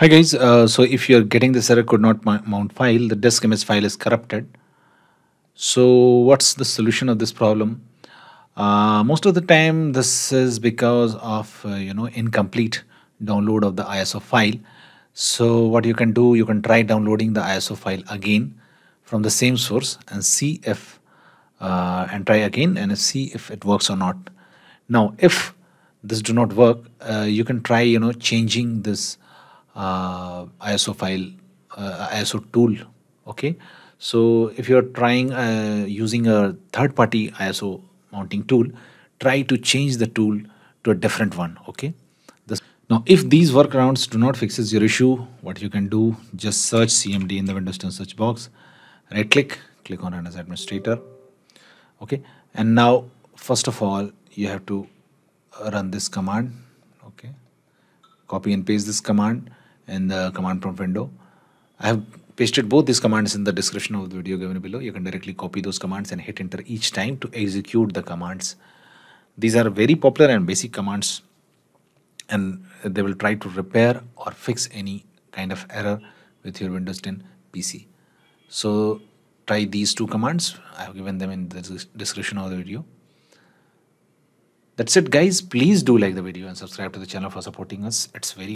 Hi guys, uh, so if you're getting this error could not mount file, the disk image file is corrupted. So what's the solution of this problem? Uh, most of the time this is because of uh, you know incomplete download of the ISO file. So what you can do, you can try downloading the ISO file again from the same source and see if uh, and try again and see if it works or not. Now if this do not work, uh, you can try you know changing this uh, ISO file, uh, ISO tool. Okay, so if you're trying uh, using a third-party ISO mounting tool, try to change the tool to a different one. Okay. Now, if these workarounds do not fixes your issue, what you can do, just search CMD in the Windows 10 search box, right click, click on it as administrator. Okay, and now first of all, you have to run this command. Okay, copy and paste this command in the command prompt window. I have pasted both these commands in the description of the video given below. You can directly copy those commands and hit enter each time to execute the commands. These are very popular and basic commands and they will try to repair or fix any kind of error with your Windows 10 PC. So try these two commands. I have given them in the description of the video. That's it guys. Please do like the video and subscribe to the channel for supporting us. It's very